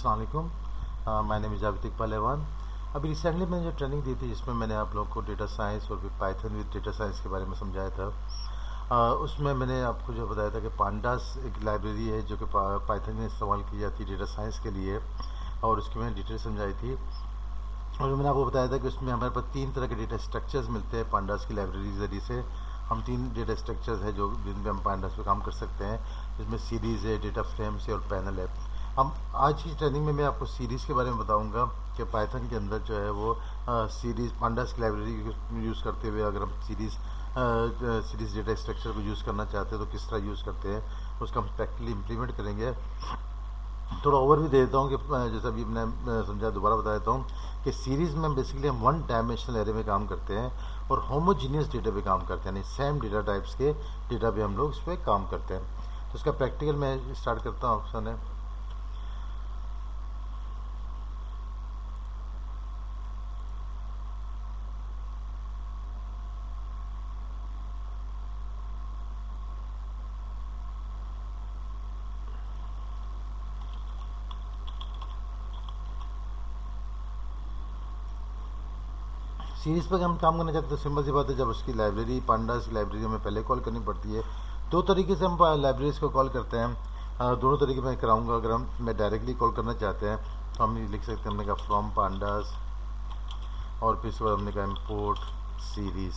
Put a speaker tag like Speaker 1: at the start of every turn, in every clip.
Speaker 1: असलकुम my name is Evan अभी recently मैंने जो ट्रेनिंग दी थी जिसमें मैंने आप लोगों को डेटा साइंस और फिर पाइथन विद डेटा साइंस के बारे में समझाया था। uh, उसमें मैंने आपको जो बताया था कि पांडास एक लाइब्रेरी है जो कि पाइथन में इस्तेमाल की जाती है डेटा साइंस के लिए और उसकी मैंने डिटेल समझाई थी। और मैंने आपको बताया था कि उसमें हमारे पास तीन तरह के डेटा स्ट्रक्चर्स मिलते हैं पांडास की लाइब्रेरी ज़रिए से। हम तीन डेटा स्ट्रक्चर्स है जो जिन पर हम पांडास पे काम कर सकते हैं जिसमें सीरीज़ है डेटा फ्रेम्स है और पैनल है। हम आज की ट्रेनिंग में मैं आपको सीरीज़ के बारे में बताऊँगा कि पाइथन के अंदर जो है वो सीरीज़ पांडास की लाइब्रेरी यूज़ करते हुए अगर हम सीरीज़ सीरीज़ डेटा स्ट्रक्चर को यूज़ करना चाहते हैं तो किस तरह यूज़ करते हैं, उसका हम प्रैक्टिकली इम्प्लीमेंट करेंगे। थोड़ा ओवर भी दे देता हूँ कि जैसा अभी मैंने समझा, दोबारा बता देता हूँ कि सीरीज़ में बेसिकली हम वन डायमेंशनल एरे में काम करते हैं और होमोजीनियस डेटा पे काम करते हैं, यानी सेम डेटा टाइप्स के डेटा पे हम लोग इस पर काम करते हैं। तो इसका प्रैक्टिकल मैं स्टार्ट करता हूँ ऑप्शन है सीरीज़ पर हम काम करना चाहते हैं तो सिंपल सी बात है, जब उसकी लाइब्रेरी पांडास की लाइब्रेरी हमें पहले कॉल करनी पड़ती है, दो तरीके से हम लाइब्रेरीज को कॉल करते हैं। दोनों तरीके मैं कराऊँगा, अगर हम मैं डायरेक्टली कॉल करना चाहते हैं तो हम लिख सकते हैं, हमने कहा फ्रॉम पांडास और फिर उसके बाद हमने कहा इम्पोर्ट सीरीज़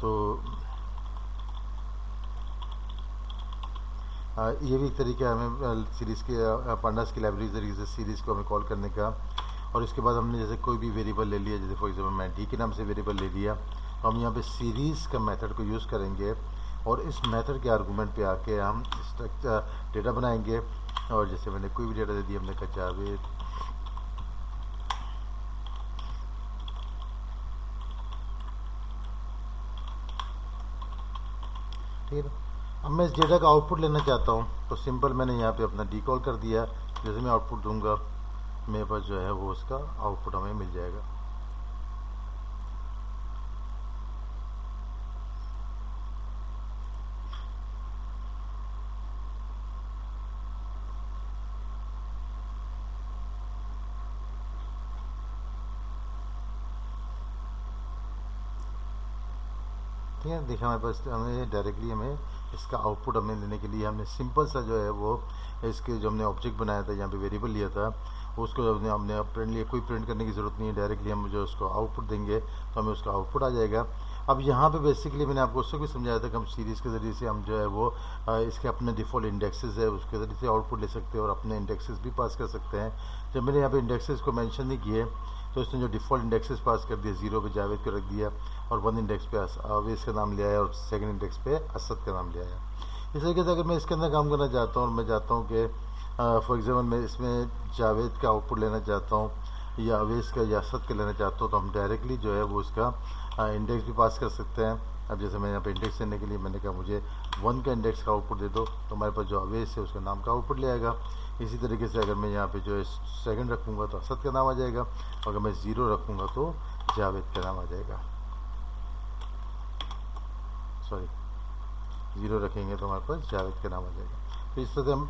Speaker 1: तो ये भी एक तरीका है हमें सीरीज़ के पांडास की लाइब्रेरी तरीके से सीरीज़ को हमें कॉल करने का। और इसके बाद हमने जैसे कोई भी वेरिएबल ले लिया, जैसे फॉर एग्ज़ाम्पल मैं डी के नाम से वेरिएबल ले लिया तो हम यहाँ पे सीरीज़ का मेथड को यूज़ करेंगे और इस मेथड के आर्गूमेंट पे आके हम स्ट्रक्चर डेटा बनाएँगे। और जैसे मैंने कोई भी डेटा दे दिया, हमने कहा जावेद। ठीक है अब मैं इस डेटा का आउटपुट लेना चाहता हूँ तो सिंपल मैंने यहाँ पे अपना डी कॉल कर दिया, जैसे मैं आउटपुट दूँगा। मेरे पास जो है वो उसका आउटपुट हमें मिल जाएगा। ठीक है देखा हमारे पास हमें डायरेक्टली हमें इसका आउटपुट हमें लेने के लिए हमने सिंपल सा जो है वो इसके जो हमने ऑब्जेक्ट बनाया था, यहाँ पे वेरिएबल लिया था उसको हमने हमने प्रिंट लिया कोई प्रिंट करने की ज़रूरत नहीं है डायरेक्टली हम जो उसको आउटपुट देंगे तो हमें उसका आउटपुट आ जाएगा। अब यहाँ पे बेसिकली मैंने आपको उसको भी समझाया था कि हम सीरीज़ के ज़रिए से हम जो है वो इसके अपने डिफ़ॉल्ट इंडेक्सेस है, उसके ज़रिए से आउटपुट ले सकते हैं और अपने इंडेक्सेस भी पास कर सकते हैं। जब मैंने यहाँ पे इंडेक्सेस को मेंशन नहीं किए तो इसने जो डिफ़ॉल्ट इंडेक्सेस पास कर दिए ज़ीरो पे जावेद को रख दिया और वन इंडेक्स पे अवेज का नाम ले आया और सेकेंड इंडेक्स पे असद का नाम ले आया। इस तरीके से अगर मैं इसके अंदर काम करना चाहता हूँ और मैं चाहता हूँ कि फॉर एग्ज़ाम्पल मैं इसमें जावेद का आउटपुट लेना चाहता हूँ, या अवेज का, या असद का लेना चाहता हूँ तो हम डायरेक्टली जो है वो उसका इंडेक्स भी पास कर सकते हैं। अब जैसे मैं यहाँ पे इंडेक्स देने के लिए मैंने कहा, मुझे वन का इंडेक्स का आउटपुट दे दो तो हमारे पास जो अवेज है, उसका नाम का आउटपुट ले आएगा। इसी तरीके से अगर मैं यहाँ पे जो है सेकंड रखूँगा तो असद का नाम आ जाएगा। अगर मैं ज़ीरो रखूँगा तो जावेद का नाम आ जाएगा। सॉरी ज़ीरो रखेंगे तो हमारे पास जावेद का नाम आ जाएगा। तो इस तरह हम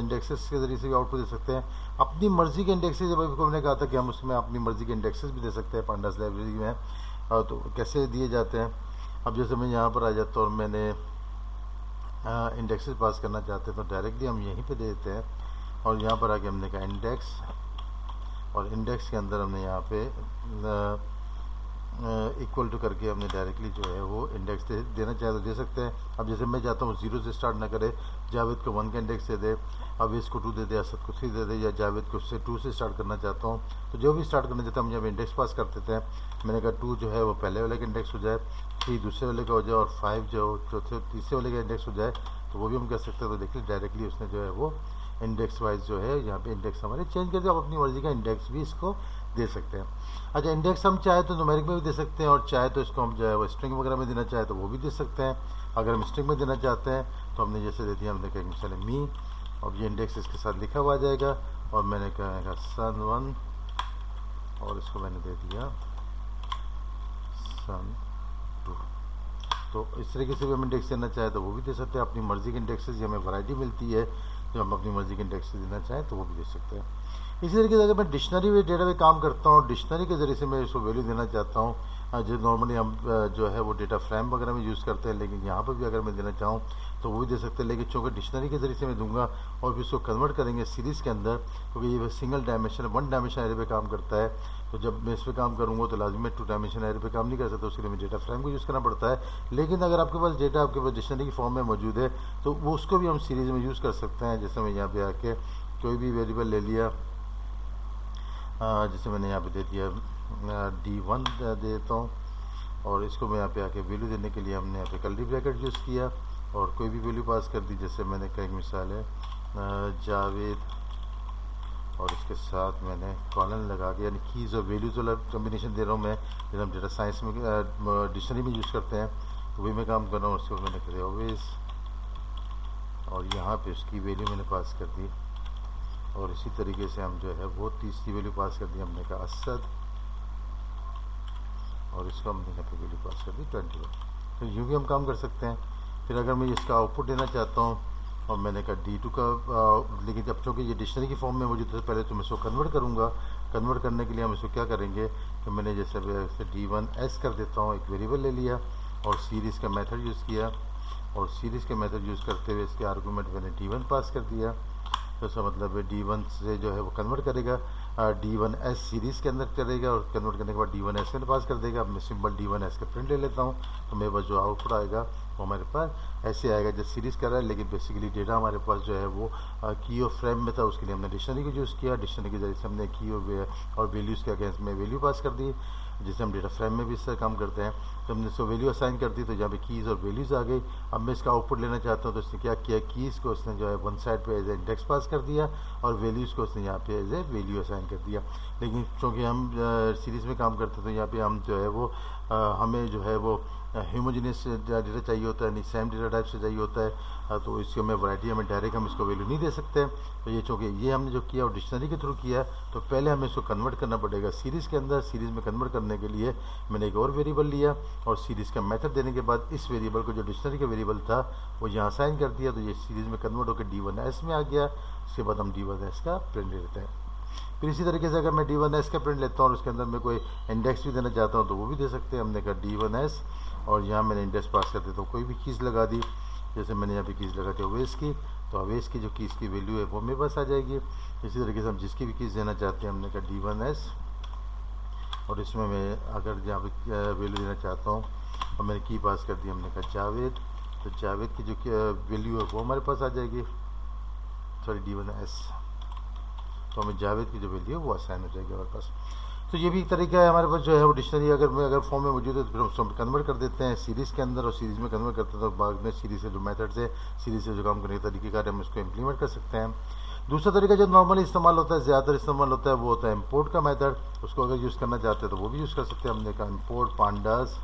Speaker 1: इंडेक्सेस के ज़रिए से भी आउटपुट दे सकते हैं। अपनी मर्ज़ी के इंडेक्सेस जब अभी मैंने कहा था कि हम उसमें अपनी मर्ज़ी के इंडेक्सेस भी दे सकते हैं पांडास लाइब्रेरी में तो कैसे दिए जाते हैं? अब जैसे मैं यहाँ पर आ जाता हूँ और मैंने इंडेक्सेस पास करना चाहते हैं तो डायरेक्टली हम यहीं पर दे देते हैं। और यहाँ पर आके हमने कहा इंडेक्स और इंडेक्स के अंदर हमने यहाँ पे इक्वल टू करके हमने डायरेक्टली जो है वो इंडेक्स दे, देना चाहे तो दे सकते हैं। अब जैसे मैं चाहता हूँ ज़ीरो से स्टार्ट ना करे जावेद को वन का इंडेक्स दे दे अब इसको टू दे दे असद को थ्री दे दे या जावेद को उससे टू से स्टार्ट करना चाहता हूँ तो जो भी स्टार्ट करना चाहता हम जब इंडेक्स पास कर देते हैं मैंने कहा टू जो है वो पहले वाले का इंडेक्स हो जाए थ्री दूसरे वाले का हो जाए और फाइव जो चौथे तीसरे वाले का इंडेक्स हो जाए तो वो भी हम कर सकते हैं। तो देखिए डायरेक्टली उसने जो है वो इंडेक्स वाइज जो है यहाँ पे इंडेक्स हमारे चेंज कर दिया। आप अपनी मर्ज़ी का इंडेक्स भी इसको दे सकते हैं। अच्छा इंडेक्स हम चाहे तो नुमेरिक में भी दे सकते हैं और चाहे तो इसको हम जो है वो स्ट्रिंग वगैरह में देना चाहे तो वो भी दे सकते हैं। अगर हम स्ट्रिंग में देना चाहते हैं तो हमने जैसे दे दिया, हमने कहा मिसाल मी और ये इंडेक्स इसके साथ लिखा हुआ जाएगा और मैंने कहा सन वन और इसको मैंने दे दिया सन टू तो इस तरीके से भी हम इंडेक्स देना चाहे तो वो भी दे सकते हैं। अपनी मर्ज़ी के इंडेक्सेस हमें वैरायटी मिलती है जो हम अपनी मर्ज़ी के इंडेक्स देना चाहें तो वो भी दे सकते हैं। इसी तरीके से अगर मैं डिक्शनरी में डेटा में काम करता हूँ, डिक्शनरी के ज़रिए से मैं इसको वैल्यू देना चाहता हूँ। जो नॉर्मली हम जो है वो डेटा फ्रेम वगैरह में यूज़ करते हैं, लेकिन यहाँ पर भी अगर मैं देना चाहूँ तो वो भी दे सकते हैं। लेकिन चूँकि डिक्शनरी के ज़रिए से मैं दूँगा और फिर उसको कन्वर्ट करेंगे सीरीज़ के अंदर, क्योंकि ये single dimension one dimension array पे काम करता है तो जब मैं इस पर काम करूँगा तो लाजमी टू डायमेंशन एरे पे काम नहीं कर सकता, उसके लिए मैं डेटा फ्रेम को यूज़ करना पड़ता है। लेकिन अगर आपके पास डेटा आपके पास डिक्शनरी की फॉर्म में मौजूद है तो वो उसको भी हम सीरीज़ में यूज़ कर सकते हैं। जैसे मैं यहाँ पे आके कोई भी वेरिएबल ले लिया जैसे मैंने यहाँ पे दे दिया। डी वन दे देता हूँ। और इसको मैं यहाँ पे आके वैल्यू देने के लिए हमने यहाँ पे कलरी ब्रैकेट यूज़ किया। और कोई भी वैल्यू पास कर दी, जैसे मैंने कई मिसाल है जावेद। और इसके साथ मैंने कॉलन लगा के, यानी कीज़ और वैल्यूज़ वाला कम्बिनेशन दे रहा हूँ मैं। जैसे हम डेटा साइंस में डिक्शनरी में यूज़ करते हैं। तो वही मैं काम कर रहा हूँ, उसको मैंने करे ऑवेज और यहाँ पे उसकी वैल्यू मैंने पास कर दी। और इसी तरीके से हम जो है वो तीसरी वैल्यू पास कर दी हमने कहा असद और इसको हमने यहाँ पे वैल्यू पास कर दी ट्वेंटी वन। तो यूँ भी हम काम कर सकते हैं। फिर अगर मैं इसका आउटपुट देना चाहता हूँ और मैंने कहा डी टू का आ, लेकिन जब चूँकि ये डिक्शनरी की फॉर्म में मौजूद है पहले तो मैं इसको कन्वर्ट करूँगा। कन्वर्ट करने के लिए हम इसको क्या करेंगे तो मैंने जैसे डी वन एस कर देता हूँ एक वेरिएबल ले लिया और सीरीज़ का मेथड यूज़ किया और सीरीज़ के मेथड यूज़ करते हुए इसके आर्गूमेंट मैंने डी वन पास कर दिया। तो इसका मतलब डी वन से जो है वो कन्वर्ट करेगा डी वन एस सीरीज़ के अंदर करेगा, और कन्वर्ट करने के बाद डी वन एस के पास कर देगा। अब मैं सिंपल डी वन एस के प्रिंट ले लेता हूँ तो मेरे पास जो आउटपुट आएगा हमारे पास ऐसे आएगा जब सीरीज़ कर रहा है, लेकिन बेसिकली डेटा हमारे पास जो है वो की और फ्रेम में था, उसके लिए हमने डिक्शनरी को यूज़ किया। डिक्शनरी के ज़रिए से हमने की और वैल्यूज़ के अगेंस्ट में वैल्यू पास कर दी जिसे हम डेटा फ्रेम में भी इससे काम करते हैं। तो हमने इसको वैल्यू असाइन कर दी तो जहाँ पे कीज़ और वैल्यूज़ आ गई। अब मैं इसका आउटपुट लेना चाहता हूँ तो इसने क्या किया? कीज़ को उसने जो है वन साइड पे एज ए इंडेक्स पास कर दिया, और वैल्यूज़ को उसने यहाँ पे एज ए वैल्यू असाइन कर दिया। लेकिन चूँकि हम सीरीज़ में काम करते तो यहाँ पे हम जो है वो आ, हमें जो है वो ह्यूमोजीनियस डेटा चाहिए होता है सेम डेटा टाइप से चाहिए होता है तो इसकी हमें वैरायटी हमें डायरेक्ट हम इसको वैल्यू नहीं दे सकते। तो ये चूँकि ये हमने जो किया वो डिक्शनरी के थ्रू किया तो पहले हमें इसको कन्वर्ट करना पड़ेगा सीरीज़ के अंदर। सीरीज़ में कन्वर्ट करने के लिए मैंने एक और वेरिएबल लिया और सीरीज़ का मेथड देने के बाद इस वेरिएबल को जो डिक्शनरी का वेरिएबल था वो यहाँ साइन कर दिया। तो ये सीरीज़ में कन्वर्ट होकर डी वन एस में आ गया। उसके बाद हम डी वन एस का प्रिंट लेते हैं। फिर इसी तरीके से अगर मैं डी वन एस का प्रिंट लेता हूँ और उसके अंदर मैं कोई इंडेक्स भी देना चाहता हूँ तो वो भी दे सकते हैं। हमने कहा डी वन एस और यहाँ मैंने इंडेक्स पास कर देता तो कोई भी कीज़ लगा दी। जैसे मैंने यहाँ पे कीज़ लगा दी अवेस की तो अवेस की जो कीज़ की वैल्यू है वो मेरे पास आ जाएगी। इसी तरीके से हम जिसकी भी कीज़ देना चाहते हैं, हमने कहा डी वन एस और इसमें मैं अगर यहाँ पे वैल्यू देना चाहता हूँ और मैंने की पास कर दी, हमने कहा जावेद। तो जावेद की जो वैल्यू है वो हमारे पास आ जाएगी। सॉरी डी वन एस तो हमें जावेद की जो वैल्यू है वो असाइन हो जाएगी हमारे पास। तो ये भी एक तरीका है हमारे पास जो है वो डिक्शनरी अगर मैं, अगर फॉर्म में मौजूद है तो फिर हम उसको कन्वर्ट कर देते हैं सीरीज़ के अंदर और सीरीज़ में कन्वर्ट करते हैं तो बाद में सीरीज़ से जो मेथड्स है सीरीज़ से जो काम करने के तरीके का हम इसको इम्प्लीमेंट कर सकते हैं। दूसरा तरीका जो नॉर्मली इस्तेमाल होता है, ज़्यादातर इस्तेमाल होता है वो होता है इम्पोर्ट का मेथड उसको अगर यूज़ करना चाहते हैं तो वो भी यूज़ कर सकते हैं। हमने कहा इम्पोर्ट पांडास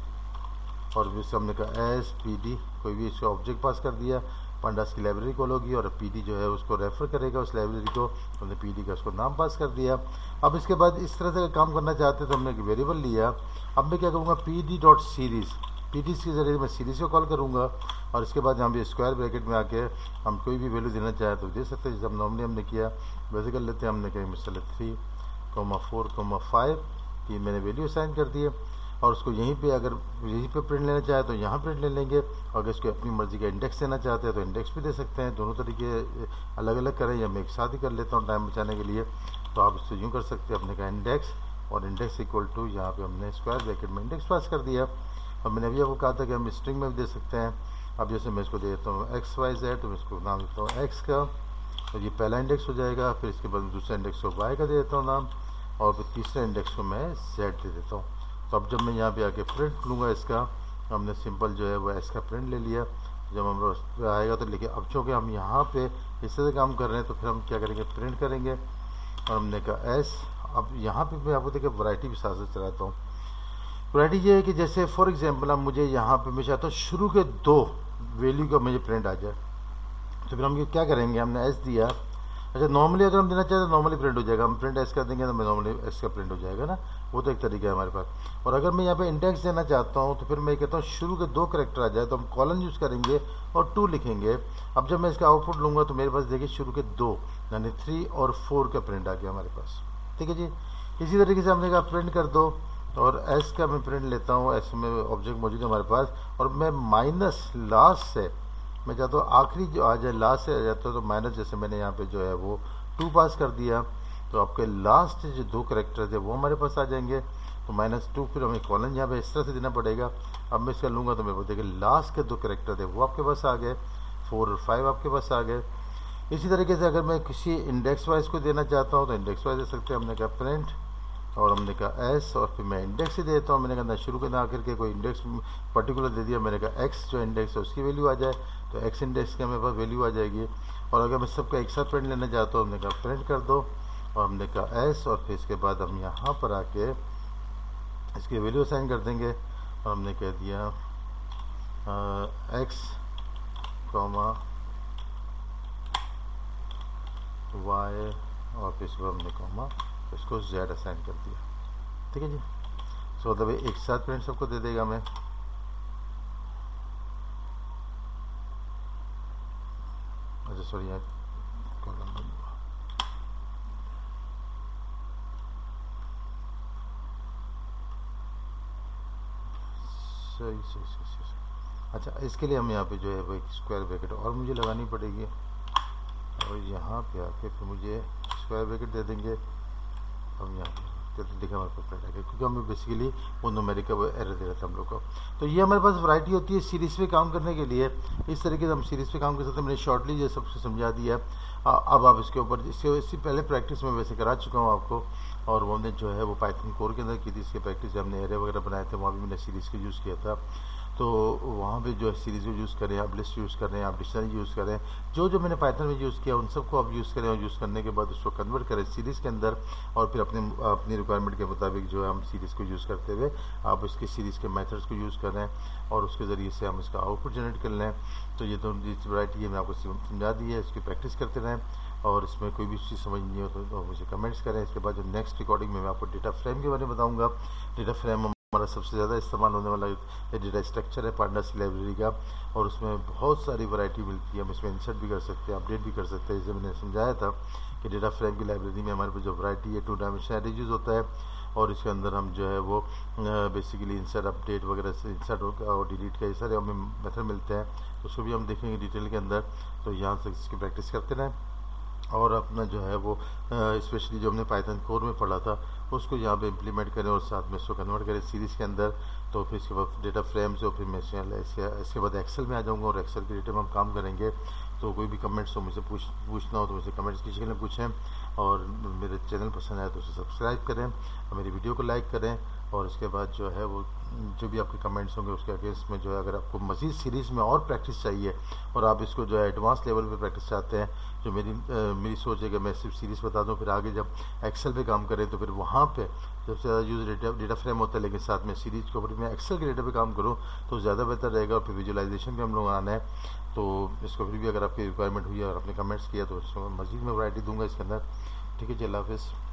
Speaker 1: और फिर हमने कहा एस पी डी कोई भी इसका ऑब्जेक्ट पास कर दिया। पंडास की लाइब्रेरी कॉल होगी और पीडी जो है उसको रेफ़र करेगा, उस लाइब्रेरी को हमने पीडी का उसको नाम पास कर दिया। अब इसके बाद इस तरह से काम करना चाहते तो हमने एक वेरिएबल लिया। अब मैं क्या करूँगा? P D dot series, P D के ज़रिए मैं सीरीज़ को कॉल करूँगा और इसके बाद पे स्क्वायर ब्रैकेट में आके हम कोई भी वैल्यू देना चाहें तो दे सकते हैं, जैसे हम नॉर्मली हमने किया। वैसे कर लेते हैं, हमने कहीं मिसल three comma four, comma five, तीन मैंने वैल्यू साइन कर दिए। और उसको यहीं पे अगर यहीं पे प्रिंट लेना चाहे तो यहाँ प्रिंट ले लेंगे। अगर इसको अपनी मर्ज़ी का इंडेक्स देना चाहते हैं तो इंडेक्स भी दे सकते हैं। दोनों तरीके अलग अलग करें या मैं एक साथ ही कर लेता हूँ टाइम बचाने के लिए। तो आप इससे यूँ कर सकते हैं, अपने का इंडेक्स और इंडेक्स इक्वल टू यहाँ पर हमने स्क्वायर ब्रैकेट में इंडेक्स पास कर दिया। और मैंने अभी आपको कहा था कि हम स्ट्रिंग में भी दे सकते हैं। अब जैसे मैं इसको दे देता हूँ एक्स वाई जेड तो मैं इसको नाम देता हूँ एक्स का। तो ये पहला इंडेक्स हो जाएगा, फिर इसके बाद दूसरा इंडेक्स को वाई का दे देता हूँ नाम। और फिर तीसरे इंडेक्स को मैं जेड दे देता हूँ। तो अब जब मैं यहाँ पे आके प्रिंट लूँगा इसका, हमने सिंपल जो है वो एस का प्रिंट ले लिया। जब हम आएगा तो लेकिन अब चूँकि हम यहाँ पे इस तरह काम कर रहे हैं तो फिर हम क्या करेंगे? प्रिंट करेंगे। और हमने कहा एस अब यहाँ पे मैं आपको देखिए वैरायटी भी साथ चलाता हूँ। वैरायटी ये है कि जैसे फॉर एग्जांपल अब मुझे यहाँ पे, मैं चाहता हूँ शुरू के दो वैल्यू का मुझे प्रिंट आ जाए। तो फिर हम ये क्या करेंगे? हमने एस दिया। अच्छा नॉर्मली अगर हम देना चाहें तो नॉर्मली प्रिंट हो जाएगा। हम प्रिंट एस कर देंगे तो मैं नॉर्मली एस का प्रिंट हो जाएगा ना। वो तो एक तरीका है हमारे पास। और अगर मैं यहाँ पे इंडेक्स देना चाहता हूँ तो फिर मैं कहता हूँ, शुरू के दो करेक्टर आ जाए तो हम कॉलन यूज़ करेंगे और टू लिखेंगे। अब जब मैं इसका आउटपुट लूँगा तो मेरे पास देखिए शुरू के दो, यानी थ्री और फोर का प्रिंट आ गया हमारे पास। ठीक है जी? इसी तरीके से हमने कहा प्रिंट कर दो। और एस का मैं प्रिंट लेता हूँ। एस में ऑब्जेक्ट मौजूद है हमारे पास। और मैं माइनस लास्ट से मैं चाहता हूँ, आखिरी जो आ जाए लास्ट से आ जाता है तो माइनस जैसे मैंने यहाँ पे जो है वो टू पास कर दिया। तो आपके लास्ट जो दो करेक्टर थे वो हमारे पास आ जाएँगे। तो माइनस टू फिर हमें कॉलन यहाँ पे इस तरह से देना पड़ेगा। अब मैं इसका लूँगा तो मेरे को देखिए लास्ट के दो करेक्टर थे वो आपके पास आ गए। फोर और फाइव आपके पास आ गए। इसी तरीके से अगर मैं किसी इंडेक्स वाइज को देना चाहता हूँ तो इंडेक्स वाइज दे सकते हैं। हमने कहा प्रिंट और हमने कहा एस और फिर मैं इंडेक्स ही देता हूँ। मैंने कहा, ना, शुरू के, ना आकर के कोई इंडेक्स पर्टिकुलर दे दिया। मैंने कहा एक्स जो इंडेक्स है, उसकी वैल्यू आ जाए। तो एक्स इंडेक्स की मेरे पास वैल्यू आ जाएगी। और अगर मैं सबका एक साथ प्रिंट लेना चाहता हूँ, हमने कहा प्रिंट कर दो। और हमने कहा एस और फिर इसके बाद हम यहाँ पर आके इसकी वैल्यू साइन कर देंगे। और हमने कह दिया एक्स कॉमा वाई और फिर इसको हमने कॉमा इसको जेड असाइन कर दिया। ठीक है जी? सो मतलब एक साथ प्रिंट सबको दे देगा मैं अच्छा सॉरी यहाँ कॉलम बन हुआ। सही सही सही सही अच्छा इसके लिए हम यहाँ पे जो है वो एक स्क्वायर ब्रैकेट और मुझे लगानी पड़ेगी। और यहाँ पे आके फिर मुझे स्क्वायर ब्रैकेट दे देंगे। हम यहाँ पे लिखा हमारे पास प्रिंट आएगा क्योंकि हमें बेसिकली वो नोमेरिक वो एरर दे रहा था हम लोग को। तो ये हमारे पास वैरायटी होती है सीरीज़ पे काम करने के लिए। इस तरीके से हम सीरीज़ पे काम कर सकते हैं। मैंने शॉर्टली ये सबसे समझा दिया अब आप इसके ऊपर इससे इससे पहले प्रैक्टिस में वैसे करा चुका हूँ आपको। और वो हमने जो है वो पाइथन कोर के अंदर की थी, इसकी प्रैक्टिस हमने एरे वगैरह बनाए थे, वहाँ भी मैंने सीरीज़ को यूज़ किया था। तो वहाँ पे जो है सीरीज़ यूज़ करें, आप लिस्ट यूज़ करें, आप डिक्शनरी यूज़ करें, जो जो मैंने पाइथन में यूज़ किया, उन सबको आप यूज़ करें और यूज़ करने के बाद उसको कन्वर्ट करें सीरीज़ के अंदर और फिर अपने, अपनी रिक्वायरमेंट के मुताबिक जो है हम सीरीज़ को यूज़ करते हुए आप इसके सीरीज़ के मैथड्स को यूज़ करें और उसके ज़रिए से हम इसका आउटपुट जनरेट कर लें। तो ये तो जिस वराइटी है, मैं आपको समझा दी है, इसकी प्रैक्टिस करते रहें और इसमें कोई भी चीज़ समझ नहीं हो तो मुझे कमेंट्स करें। इसके बाद जो नेक्स्ट रिकॉर्डिंग में मैं आपको डेटा फ्रेम के बारे में बताऊँगा। डेटा फ्रेम हमारा सबसे ज़्यादा इस्तेमाल होने वाला डेटा स्ट्रक्चर है की लाइब्रेरी का, और उसमें बहुत सारी वैरायटी मिलती है। हम इसमें इंसर्ट भी कर सकते हैं अपडेट भी कर सकते हैं। जैसे मैंने समझाया था कि डेटा फ्रेम की लाइब्रेरी में हमारे पास जो वैरायटी है टू डायमेंशन एडिज होता है, और इसके अंदर हम जो है वो बेसिकली इंसर्ट अपडेट वगैरह से इंसर्ट और डिलीट का ये सारे हमें मेथड मिलते हैं। उसको भी हम देखेंगे डिटेल के अंदर। तो यहाँ से इसकी प्रैक्टिस करते रहें। और अपना जो है वो स्पेशली जो हमने पाइथन कोर में पढ़ा था, उसको यहाँ पे इम्प्लीमेंट करें और साथ में इसको कन्वर्ट करें सीरीज़ के अंदर। तो फिर इसके बाद डेटा फ्रेम से फिर मैं इसके बाद एक्सेल में आ जाऊँगा और एक्सेल के डेटे में हम काम करेंगे। तो कोई भी कमेंट्स हो मुझे पूछ, पूछना हो तो मुझे कमेंट्स की में पूछें। और मेरे चैनल पसंद आए तो उसे सब्सक्राइब करें और मेरी वीडियो को लाइक करें। और उसके बाद जो है वो जो भी आपके कमेंट्स होंगे उसके अगेंस्ट में जो है अगर आपको मज़ीद सीरीज़ में और प्रैक्टिस चाहिए और आप इसको जो है एडवांस लेवल पे प्रैक्टिस चाहते हैं जो मेरी आ, मेरी सोच है कि मैं सिर्फ़ सीरीज़ बता दूँ फिर आगे जब एक्सेल पे काम करें तो फिर वहाँ पे सबसे ज़्यादा यूज़ डेटा डेटा फ्रेम होता है लेकिन साथ में सीरीज़ के ऊपर मैं एक्सेल के डेटा पर काम करूँ तो ज़्यादा बेहतर रहेगा और फिर विजुलाइजेशन भी हम लोग आना है। तो इसको फिर भी अगर आपकी रिक्वायरमेंट हुई है और आपने कमेंट्स किया तो मज़ीद में वरायटी दूँगा इसके अंदर। ठीक है जी हाफ़